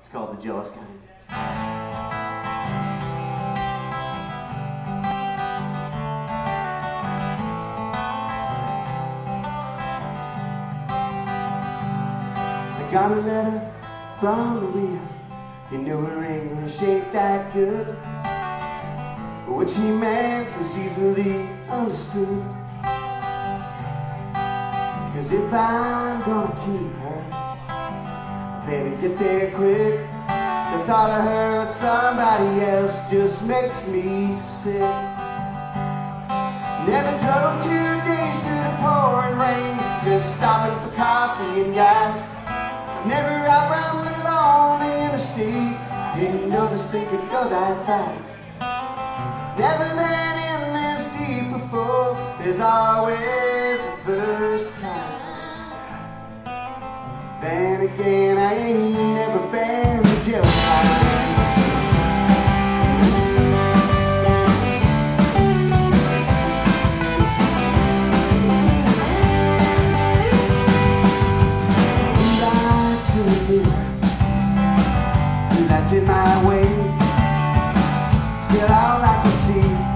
It's called The Jealous Kind. I got a letter from Maria. You know her English ain't that good. But what she meant was easily understood. Cause if I'm gonna keep her, Better get there quick. The thought of her with somebody else just makes me sick. Never drove two days through the pouring rain, just stopping for coffee and gas. Never out outrun the lonely interstate, didn't know this thing could go that fast. Never been in this deep before, there's always Then again, I ain't never been just that's in my way. Still all I can see